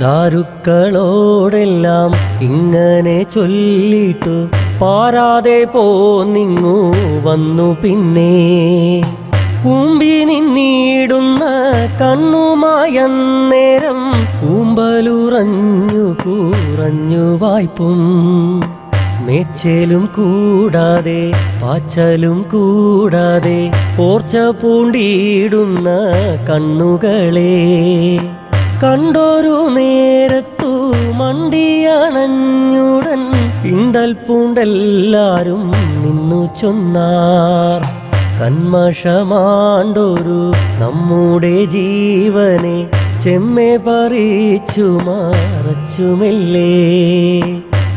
ദാരുക്കളോടെല്ലാം ഇങ്ങനെ ചൊല്ലിട്ടു പാരാതെ പോന്നിങ്ങു വന്നു പിന്നെ. കൂമ്പി നിന്നിടുന്ന കണ്ണുമായന്നേരം കൂമ്പലുറഞ്ഞു കൂറഞ്ഞു വായ്പും. മേച്ചലും കൂടാതെ പാച്ചലും കൂടാതെ ഓർച്ച പൂണ്ടിയിടുന്ന കണ്ണുകളെ. കണ്ടൊരു നേരത്തു മണ്ടിയണഞ്ഞുടൻ ഇണ്ടൽ പൂണ്ടെല്ലാരും നിന്നു ചൊന്നാർ. കന്മഷമാണ്ടൊരു നമ്മുടെ ജീവനെ ചെമ്മെ പറിച്ചു മറച്ചുമില്ലേ?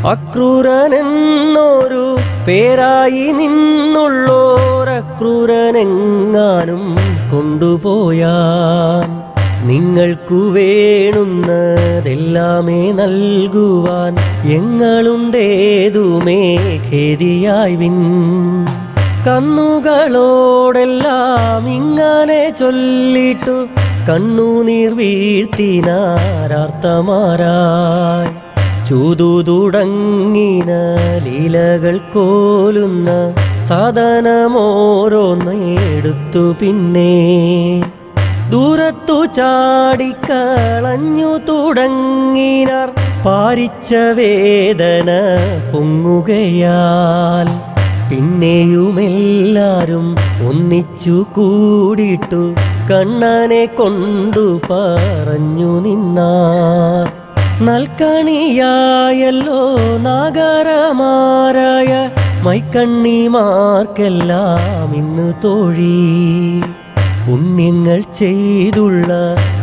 അക്രൂരനെന്നൊരു പേരായി നിന്നുള്ളോരക്രൂരനെങ്ങാനും കൊണ്ടുപോയാൻ നിങ്ങൾക്കു വേണുന്നതെല്ലാമേ നൽകുവാൻ എങ്ങളുണ്ടേതുമേ ഖേദിയായി വിൻ. കണ്ണുകളോടെല്ലാം ഇങ്ങനെ ചൊല്ലിട്ടു കണ്ണുനീർ വീഴ്ത്തിനാരാർത്തമാരായി ചൂതു തുടങ്ങിന ലീലകൾ കോലുന്ന സാധനമോരോന്നെടുത്തു പിന്നെ ദൂരത്തു ചാടിക്കളഞ്ഞു തുടങ്ങിനാർ. പാരിച്ച വേദന പൊങ്ങുകയാൽ പിന്നെയുമെല്ലാരും ഒന്നിച്ചു കൂടിട്ടു കണ്ണനെ കൊണ്ടു പറഞ്ഞു നിന്നാർ. നൽകണിയായല്ലോ നാഗരമാരായ മൈക്കണ്ണിമാർക്കെല്ലാം ഇന്ന് തോഴി. പുണ്യങ്ങൾ ചെയ്തുള്ള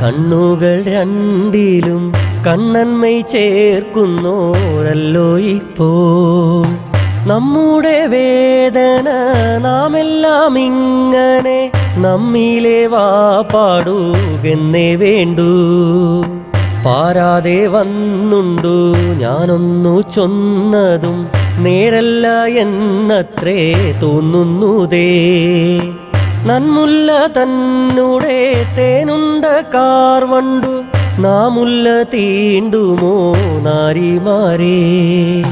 കണ്ണുകൾ രണ്ടിലും കണ്ണന്മൈ ചേർക്കുന്നോരല്ലോ ഇപ്പോൾ. നമ്മുടെ വേദന നാമെല്ലാം ഇങ്ങനെ നമ്മിലെ വാപ്പാടുകെന്നേ വേണ്ടൂ. പാരാതെ വന്നുണ്ടു ഞാനൊന്നു ചൊന്നതും നേരല്ല എന്നത്രേ തോന്നുന്നതേ നന്മുല്ല തന്നുടെ തേനുണ്ട കാർവണ്ടു നാമുല്ല തീണ്ടുമോ നാരിമാരേ?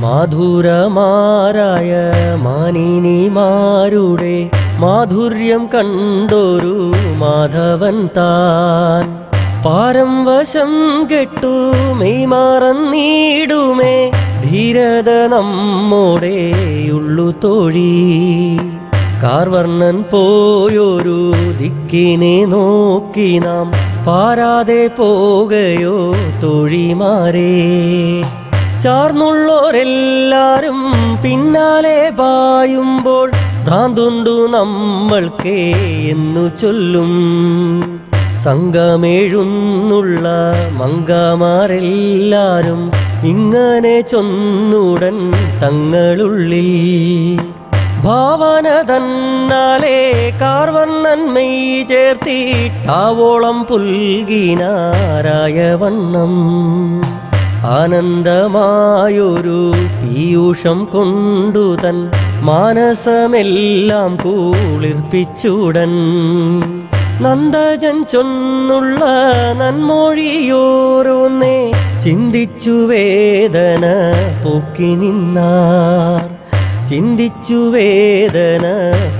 മാധുരമാരായ മാനിനിമാരുടെ മാധുര്യം കണ്ടൊരു മാധവൻ താൻ. പാരം വശം കെട്ടു മെയ് മറന്നീടുമേ ധീരത നമ്മോടെയുള്ളു തോഴി. കാർവർണൻ പോയൊരു ദിക്കിനെ നോക്കി നാം പാരാതെ പോകയോ തൊഴിമാരെ ചാർന്നുള്ളോരെല്ലാരും പിന്നാലെ പായുമ്പോൾ ഭ്രാന്തുണ്ടു നമ്മൾക്കേ എന്നു ചൊല്ലും. സംഘമേഴുന്നുള്ള മങ്കമാരെല്ലാരും ഇങ്ങനെ ചൊന്നുടൻ തങ്ങളുള്ളിൽ. ഭാവന തന്നാലേ കാർവണ്ണന്മയ് മെയ് ചേർത്തിട്ടാവോളം പുൽകിനാരായ വണ്ണം ആനന്ദമായൊരു പീയൂഷം കൊണ്ടു തൻ മാനസമെല്ലാം കൂളിർപ്പിച്ചുടൻ. നന്ദജൻ ചൊന്നുള്ള നന്മൊഴിയോരോന്നേ ചിന്തിച്ചു വേദന പൊക്കി നിന്നാർ. ചിന്തിച്ചു വേദന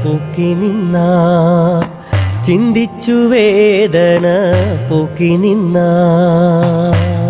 പോക്കി നിന്ന. ചിന്തിച്ചു വേദന പോക്കി നിന്നാർ